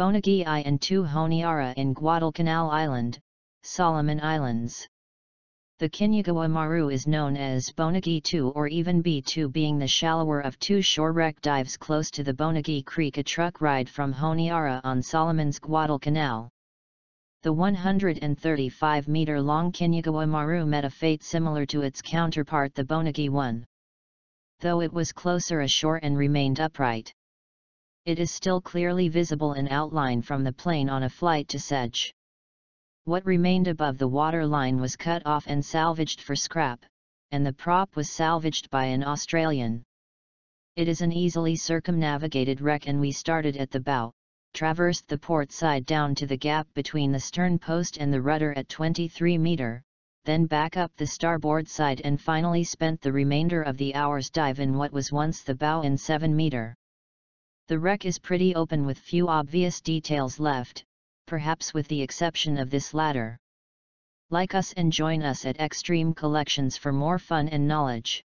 Bonegi I and II Honiara in Guadalcanal Island, Solomon Islands. The Kinugawa Maru is known as Bonegi 2 or even B2 being the shallower of two shore wreck dives close to the Bonegi Creek a truck ride from Honiara on Solomon's Guadalcanal. The 135-meter-long Kinugawa Maru met a fate similar to its counterpart the Bonegi 1. Though it was closer ashore and remained upright. It is still clearly visible in outline from the plane on a flight to Sege. What remained above the water line was cut off and salvaged for scrap, and the prop was salvaged by an Australian. It is an easily circumnavigated wreck and we started at the bow, traversed the port side down to the gap between the stern post and the rudder at 23 meter, then back up the starboard side and finally spent the remainder of the hour's dive in what was once the bow in 7 meter. The wreck is pretty open with few obvious details left, perhaps with the exception of this latter. Like us and join us at Xtreme Collections for more fun and knowledge.